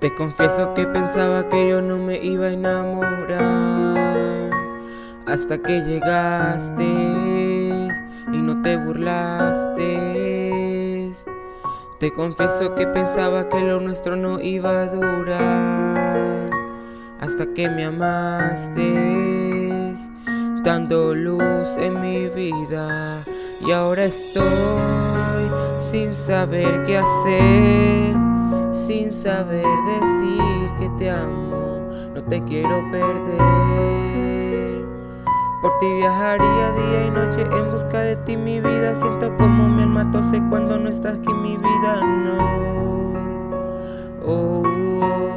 Te confieso que pensaba que yo no me iba a enamorar hasta que llegaste y no te burlaste. Te confieso que pensaba que lo nuestro no iba a durar hasta que me amaste, dando luz en mi vida. Y ahora estoy sin saber qué hacer sin saber decir que te amo, no te quiero perder. Por ti viajaría día y noche en busca de ti, mi vida. Siento como mi alma tose cuando no estás aquí, mi vida, no. Oh,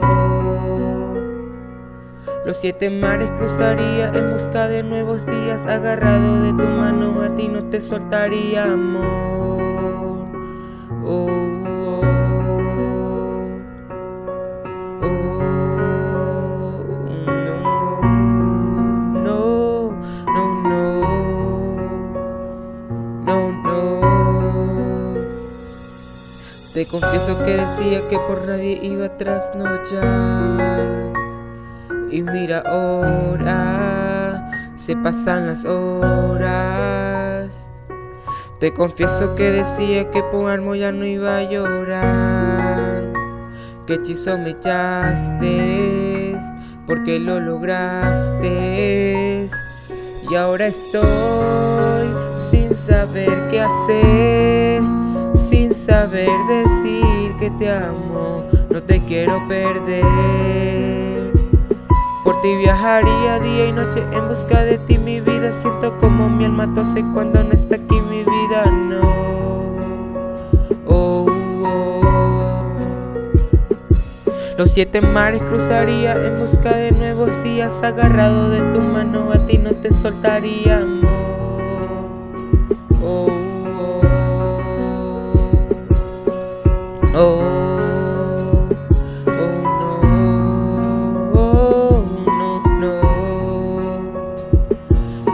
oh. Los siete mares cruzaría en busca de nuevos días, agarrado de tu mano, a ti no te soltaría, amor. Te confieso que decía que por nadie iba a trasnochar. Y mira ahora, se pasan las horas. Te confieso que decía que por almo ya no iba a llorar. Que hechizo me echaste, porque lo lograste. Y ahora estoy sin saber qué hacer decir que te amo, no te quiero perder. Por ti viajaría día y noche en busca de ti, mi vida. Siento como mi alma tose cuando no está aquí, mi vida, no. Oh, oh. Los siete mares cruzaría en busca de nuevos días, agarrado de tu mano, a ti no te soltaría.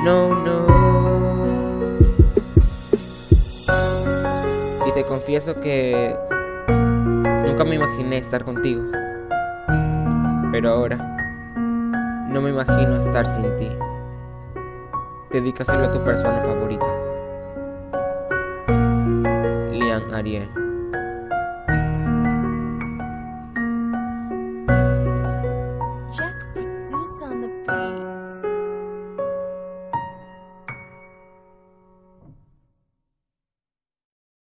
No, no. Y te confieso que nunca me imaginé estar contigo, pero ahora no me imagino estar sin ti. Dedícaselo a tu persona favorita. Lian Ariel.